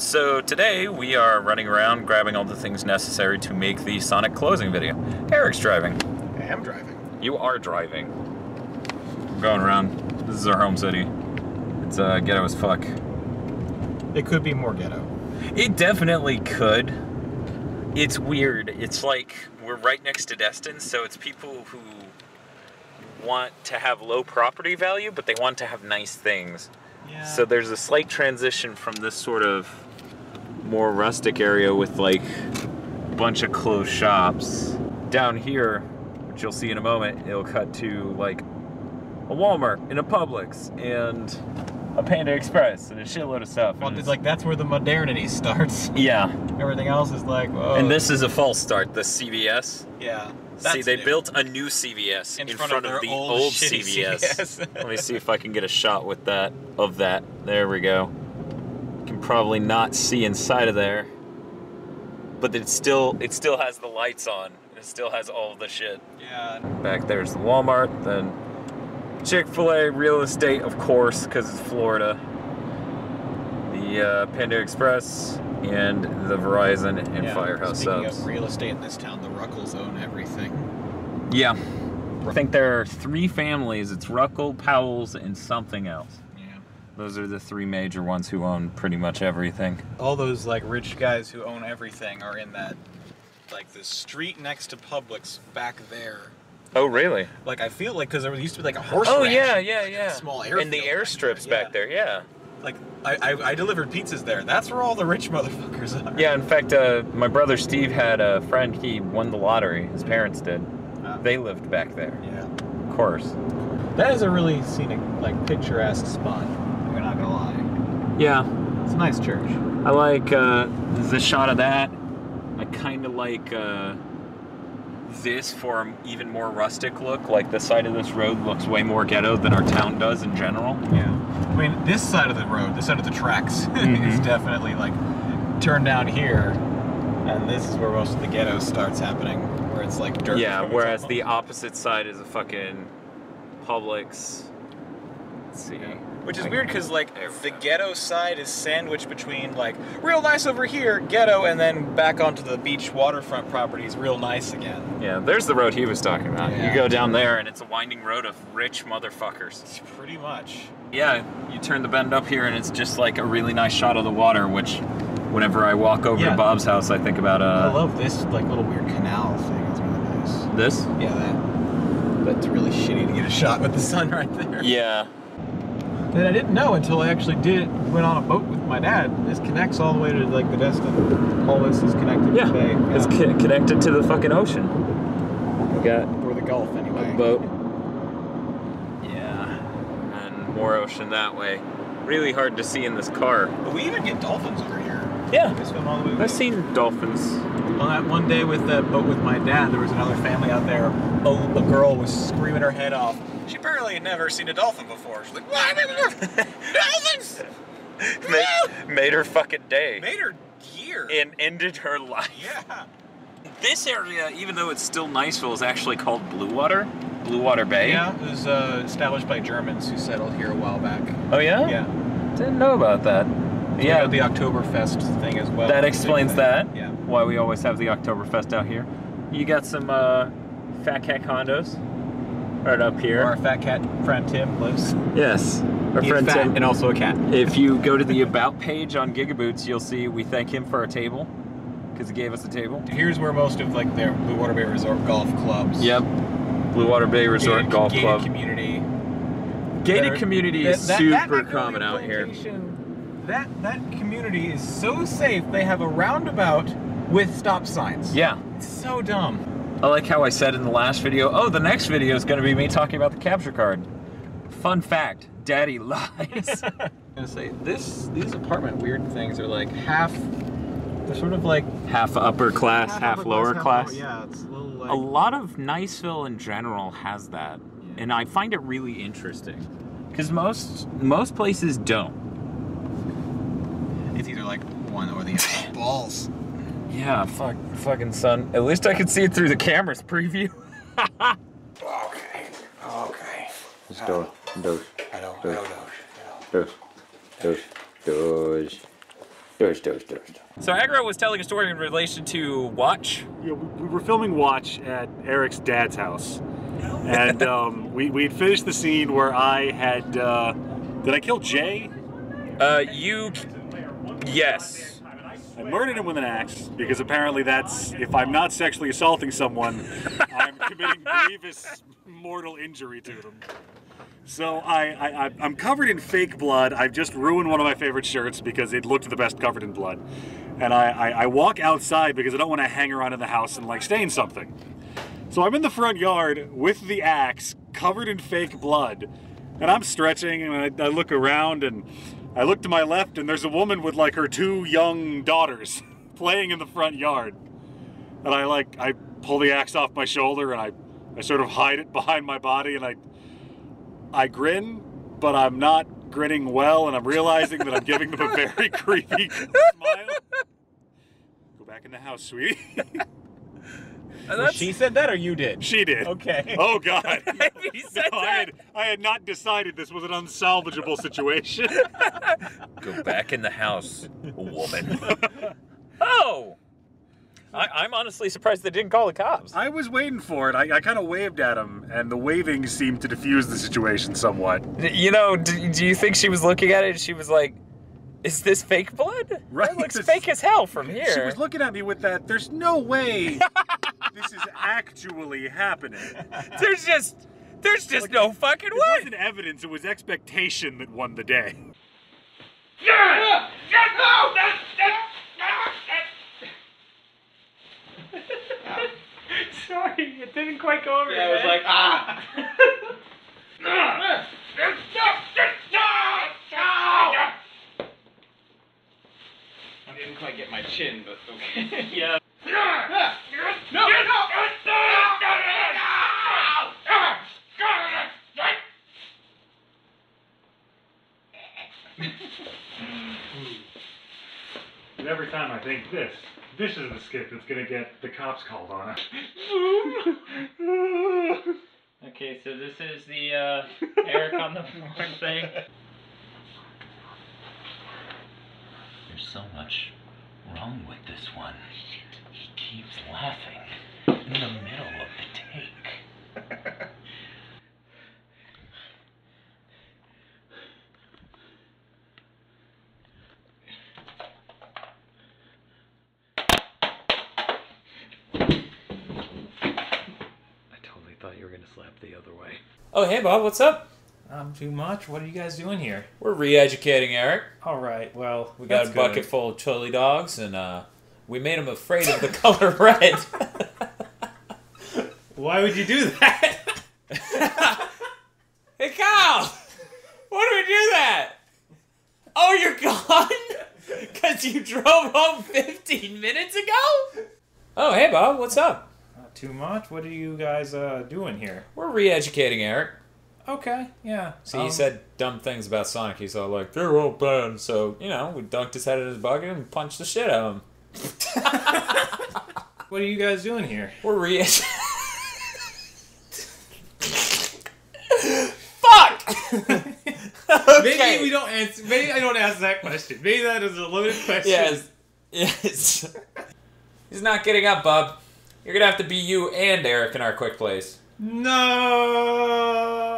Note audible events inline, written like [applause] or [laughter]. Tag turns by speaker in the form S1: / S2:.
S1: So today we are running around grabbing all the things necessary to make the Sonic closing video. Eric's driving.
S2: I am driving.
S1: You are driving. We're going around. This is our home city. It's uh, ghetto as fuck.
S2: It could be more ghetto.
S1: It definitely could. It's weird. It's like we're right next to Destin, so it's people who want to have low property value, but they want to have nice things.
S2: Yeah.
S1: So there's a slight transition from this sort of more rustic area with like a bunch of closed shops. Down here, which you'll see in a moment, it'll cut to like a Walmart and a Publix and a Panda Express and a shitload of stuff.
S2: well, it's like that's where the modernity [laughs] starts.
S1: yeah,
S2: Everything else is like, whoa.
S1: and this is a false start. The CVS.
S2: yeah.
S1: see, they
S2: new.
S1: built a new CVS in, front, of,
S2: their
S1: the
S2: old
S1: old, CVS.
S2: CVS.
S1: Let me see if I can get a shot with that of that. There we go. Can probably not see inside of there, but it still it still has the lights on. It still has all the shit.
S2: Yeah.
S1: Back there's the Walmart, then Chick Fil A, real estate, of course, because it's Florida. The uh, Panda Express and the Verizon and
S2: yeah.
S1: Firehouse
S2: Speaking
S1: subs.
S2: of real estate in this town, the Ruckels own everything.
S1: Yeah. I think there are three families. It's Ruckel, Powell's, and something else.
S2: Yeah.
S1: Those are the three major ones who own pretty much everything.
S2: All those like rich guys who own everything are in that, like the street next to Publix back there.
S1: Oh, really?
S2: Like I feel like because there used to be like a horse.
S1: Oh,
S2: ranch
S1: yeah,
S2: and
S1: yeah, yeah.
S2: Small airstrip.
S1: And the
S2: airfield
S1: airstrips
S2: back
S1: back there, yeah.
S2: Like I, I, I delivered pizzas there. That's where all the rich motherfuckers are.
S1: Yeah, in fact, uh, my brother Steve had a friend, he won the lottery. His parents did.
S2: Ah.
S1: They lived back there,
S2: Yeah.
S1: of course.
S2: That is a really scenic, like picturesque spot. We're not gonna lie.
S1: Yeah,
S2: It's a nice church.
S1: I like uh, the shot of that. I kind of like uh, this for an even more rustic look. Like the side of this road looks way more ghetto than our town does in general.
S2: Yeah. I mean, this side of the road, this side of the tracks, [laughs] is
S1: Mhm.
S2: definitely like turned down here, and this is where most of the ghetto starts happening, where it's like dirt.
S1: Yeah,
S2: roads
S1: whereas the opposite side is a fucking Publix. Let's see.
S2: Which is weird because like the ghetto side is sandwiched between like real nice over here, ghetto, and then back onto the beach waterfront properties, real nice again.
S1: Yeah, there's the road he was talking about.
S2: Yeah.
S1: You go down there and it's a winding road of rich motherfuckers.
S2: Pretty much.
S1: Yeah, you turn the bend up here and it's just like a really nice shot of the water, which whenever I walk over
S2: Yeah.
S1: to Bob's house, I think about Uh, I
S2: love this like little weird canal thing. It's really nice.
S1: this.
S2: Yeah, that. But it's really shitty to get a shot with the sun right there.
S1: Yeah.
S2: That I didn't know until I actually did went on a boat with my dad. This connects all the way to like the Destin. All this is connected
S1: Yeah.
S2: to the bay.
S1: It's co- connected to the fucking ocean. We got
S2: or the Gulf anyway.
S1: a boat. Yeah. And more ocean that way. Really hard to see in this car.
S2: But we even get dolphins over here.
S1: Yeah.
S2: All the way.
S1: I've seen dolphins.
S2: On that one day with the boat with my dad, there was another family out there. A, a girl was screaming her head off. She apparently had never seen a dolphin before. She's like, "What? [laughs] dolphins!"
S1: made, made her fucking day.
S2: Made her year.
S1: and ended her life.
S2: yeah.
S1: This area, even though it's still Niceville, is actually called Blue Water. Blue Water Bay.
S2: Yeah, it was uh, established by Germans who settled here a while back.
S1: Oh yeah.
S2: Yeah.
S1: Didn't know about that.
S2: We
S1: yeah.
S2: got the Oktoberfest thing as well.
S1: that explains that.
S2: Yeah.
S1: Why we always have the Oktoberfest out here. You got some uh, fat cat condos right up here.
S2: Our fat cat friend Tim lives.
S1: yes. Our
S2: He's
S1: friend
S2: fat
S1: Tim.
S2: and also a cat.
S1: If you go to the about page on Gigaboots, you'll see we thank him for our table because he gave us a table.
S2: Here's where most of like their Blue Water Bay Resort golf clubs.
S1: Yep. Blue Water Bay Resort
S2: gated,
S1: Golf
S2: gated
S1: Club.
S2: community.
S1: Gated community
S2: that-
S1: is
S2: that-
S1: super
S2: that
S1: common out here.
S2: That that community is so safe. They have a roundabout with stop signs.
S1: Yeah.
S2: It's so dumb.
S1: I like how I said in the last video, oh, the next video is going to be me talking about the capture card. Fun fact, daddy [laughs] lies. [laughs]
S2: I'm gonna say this. These apartment weird things are like half. They're sort of like
S1: half upper class, half,
S2: upper
S1: lower
S2: half
S1: class.
S2: lower- Yeah, it's a little like.
S1: A lot of Niceville in general has that.
S2: Yeah.
S1: And I find it really interesting. Because most most places don't.
S2: It's either like one or the other. [laughs] Balls.
S1: Yeah, fuck fucking son. At least I could see it through the camera's preview. [laughs]
S2: Okay. Okay.
S3: Let's do Doge.
S2: I don't.
S3: Doge.
S2: I don't.
S3: Doge. Doge. Doge. Doors, doors, doors.
S1: So Aggro was telling a story in relation to Watch.
S4: Yeah, we we were filming Watch at Eric's dad's house, and [laughs] um, we we'd finished the scene where I had. Uh, did I kill Jay?
S1: Uh, you. Yes.
S4: I murdered him with an axe because apparently that's if I'm not sexually assaulting someone, I'm [laughs] committing grievous mortal injury to them. So I, I I- I'm covered in fake blood. I've just ruined one of my favorite shirts because it looked the best covered in blood, and I, I, I walk outside because I don't want to hang around in the house and like stain something. So I'm in the front yard with the axe covered in fake blood, and I'm stretching and I, I look around and I look to my left and there's a woman with like her two young daughters [laughs] playing in the front yard. And I like I pull the axe off my shoulder and I, I sort of hide it [laughs] behind my body and I I grin, but I'm not grinning well and I'm realizing that I'm giving them a very [laughs] creepy smile. Go back in the house, sweetie.
S1: And
S2: Well, she said that or you did?
S4: she did.
S2: Okay. [laughs]
S4: Oh God! [laughs]
S1: He said
S4: No, I had I had not decided this was an unsalvageable situation. [laughs]
S1: Go back in the house, woman. oh! I, I'm honestly surprised they didn't call the cops.
S4: I was waiting for it. I, I kind of waved at him, and the waving seemed to diffuse the situation somewhat.
S1: You know, do, do you think she was looking at it and she was like, is this fake blood?
S4: Right,
S1: That looks
S4: this-
S1: fake as hell from here.
S4: She was looking at me with that. There's no way [laughs] this is actually happening.
S1: there's just, there's just no fucking way.
S4: It wasn't evidence. It was expectation that won the day. [laughs]
S1: Sorry, it didn't quite go over.
S2: Yeah, I was like, ah. [laughs] I didn't quite get my chin, but okay. [laughs] yeah. No, No! No!
S4: And every time I think this, this is the skip that's gonna get the cops called on us. [laughs]
S5: Okay, so this is the uh, Eric on the [laughs] horn thing.
S3: There's so much wrong with this one. He keeps laughing in the middle of the take.
S1: I totally thought you were gonna slap the other way. Oh, hey Bob, what's up?
S6: Um, too much. What are you guys doing here?
S1: We're re-educating Eric.
S6: All right. Well,
S1: We got a bucket
S6: good.
S1: full of chili dogs, and uh, we made him afraid of the [laughs] color red. [laughs]
S6: Why would you do that? [laughs]
S1: hey, Kyle! Why do we do that? Oh, you're gone? Because you drove home 15 minutes ago? Oh, hey, Bob, what's up?
S6: Not too much. What are you guys uh, doing here?
S1: We're re-educating Eric.
S6: Okay. Yeah.
S1: See, he
S6: um,
S1: said dumb things about Sonic. He's all like, they're all bad. So, you know, we dunked his head in his bucket and punched the shit out of him. [laughs]
S6: What are you guys doing here?
S1: We're re [laughs] Fuck! [laughs] okay.
S6: Maybe we don't answer. Maybe I don't ask that question. Maybe that is a loaded question.
S1: Yes. Yes. He's not getting up, bub. You're gonna have to be you and Eric in our quick plays.
S6: No.